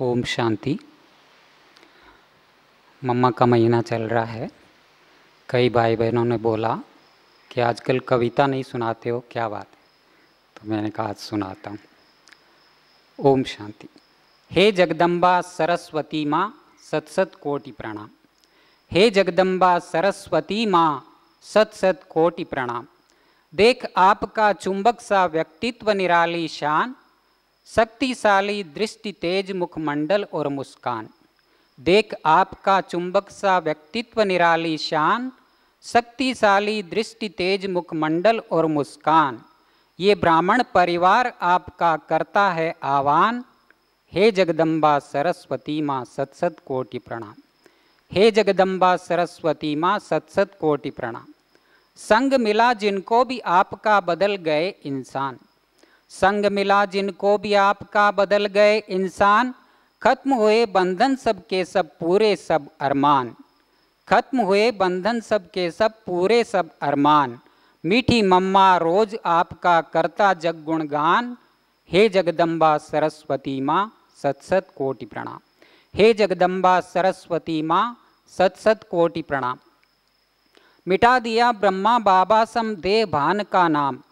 ओम शांति। मम्मा का महीना चल रहा है। कई भाई बहनों ने बोला कि आजकल कविता नहीं सुनाते हो, क्या बात है? तो मैंने कहा, आज सुनाता हूँ। ओम शांति। हे जगदम्बा सरस्वती माँ सत सत कोटि प्रणाम। हे जगदम्बा सरस्वती माँ सत सत कोटि प्रणाम। देख आपका चुंबक सा व्यक्तित्व निराली शान शक्तिशाली दृष्टि तेज मुखमंडल और मुस्कान। देख आपका चुंबक सा व्यक्तित्व निराली शान। शक्तिशाली दृष्टि तेज मुखमंडल और मुस्कान। ये ब्राह्मण परिवार आपका करता है आह्वान। हे जगदम्बा सरस्वती माँ सतसत कोटि प्रणाम। हे जगदम्बा सरस्वती माँ सतसत कोटि प्रणाम। संग मिला जिनको भी आपका बदल गए इंसान। संग मिला जिनको भी आपका बदल गए इंसान, खत्म हुए बंधन सब के सब पूरे सब अरमान। खत्म हुए बंधन सब के सब पूरे सब अरमान। मीठी मम्मा रोज आपका करता जग गुणगान। हे जगदम्बा सरस्वती माँ, सत सत कोटि प्रणाम। हे जगदम्बा सरस्वती माँ, सत सत कोटि प्रणाम। मिटा दिया ब्रह्मा बाबा सम देह भान का नाम।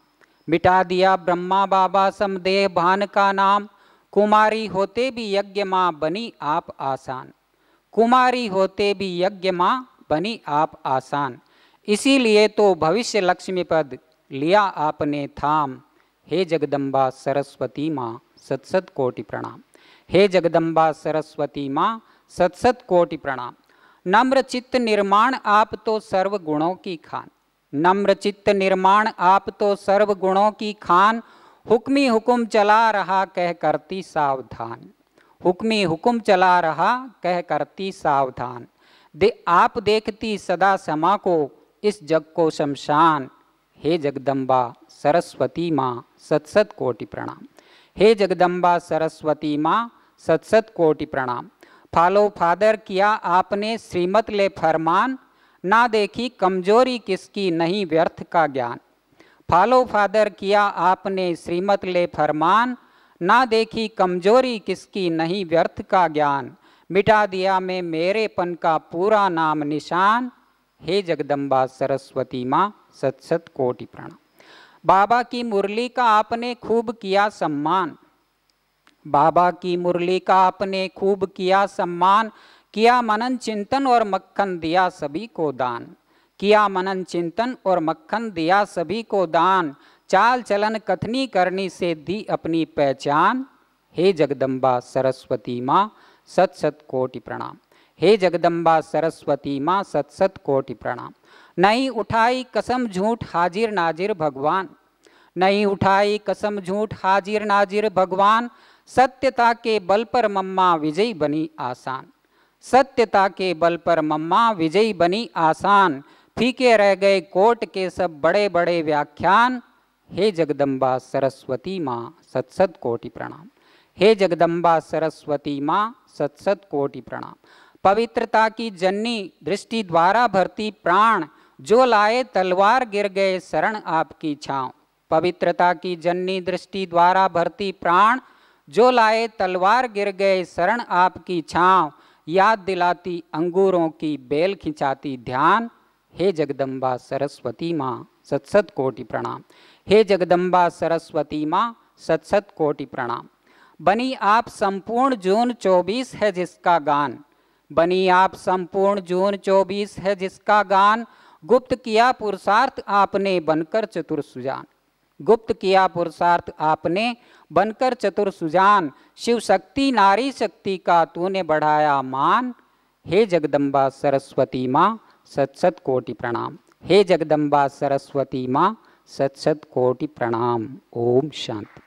मिटा दिया ब्रह्मा बाबा समदेह भान का नाम। कुमारी होते भी यज्ञ माँ बनी आप आसान। कुमारी होते भी यज्ञ माँ बनी आप आसान। इसीलिए तो भविष्य लक्ष्मी पद लिया आपने थाम। हे जगदम्बा सरस्वती माँ, सतसत कोटि प्रणाम। हे जगदम्बा सरस्वती माँ, सतसत कोटि प्रणाम। नम्र चित्त निर्माण आप तो सर्व गुणों की खान। नम्र चित्त निर्माण आप तो सर्व गुणों की खान, हुक्मी हुक्म चला रहा कह करती सावधान। हुक्मी हुक्म चला रहा कह करती सावधान। दे आप देखती सदा समा को, इस जग को शमशान। हे जगदम्बा सरस्वती माँ, सतसत कोटि प्रणाम। हे जगदम्बा सरस्वती माँ, सतसत कोटि प्रणाम। फॉलो फादर किया आपने श्रीमत ले फरमान ना देखी कमज़ोरी किसकी, नहीं व्यर्थ का ज्ञान। फॉलो फादर किया आपने श्रीमत ले फरमान, ना देखी कमज़ोरी किसकी, नहीं व्यर्थ का ज्ञान। मिटा दिया मैं मेरेपन का पूरा नाम निशान। हे जगदम्बा सरस्वती माँ, सत सत कोटि प्रणाम बाबा की मुरली का आपने खूब किया सम्मान। बाबा की मुरली का आपने खूब किया सम्मान। किया मनन चिंतन और मक्खन दिया सभी को दान। किया मनन चिंतन और मक्खन दिया सभी को दान। चाल चलन कथनी करनी से दी अपनी पहचान। हे जगदम्बा सरस्वती माँ, सत सत कोटि प्रणाम। हे जगदम्बा सरस्वती माँ, सत सत कोटि प्रणाम। नहीं उठाई कसम झूठ हाजिर नाजिर भगवान। नहीं उठाई कसम झूठ हाजिर नाजिर भगवान। सत्यता के बल पर मम्मा विजयी बनी आसान। सत्यता के बल पर मम्मा विजयी बनी आसान। फीके रह गए कोट के सब बड़े बड़े व्याख्यान। हे जगदम्बा सरस्वती माँ सतसत कोटि प्रणाम। हे जगदम्बा सरस्वती माँ सतसत कोटि प्रणाम। पवित्रता की जन्नी, दृष्टि द्वारा भरती प्राण। जो लाए तलवार गिर गए शरण आपकी छाँव। पवित्रता की जन्नी, दृष्टि द्वारा भरती प्राण। जो लाए तलवार गिर गए शरण आपकी छाँव। याद दिलाती, अंगूरों की बेल खिंचाती, ध्यान। हे जगदम्बा सरस्वती माँ, सतसत कोटि प्रणाम। हे जगदम्बा सरस्वती माँ, सतसत कोटि प्रणाम। बनी आप संपूर्ण जून चौबीस है जिसका गान। बनी आप संपूर्ण जून चौबीस है जिसका गान। गुप्त किया पुरुषार्थ आपने बनकर चतुर सुजान। गुप्त किया पुरुषार्थ आपने, बनकर चतुर सुजान, शिव शक्ति, नारी शक्ति का तूने बढ़ाया मान। हे जगदम्बा सरस्वती माँ, सत सत कोटि प्रणाम। हे जगदम्बा सरस्वती माँ, सत सत कोटि प्रणाम। ओम शांति।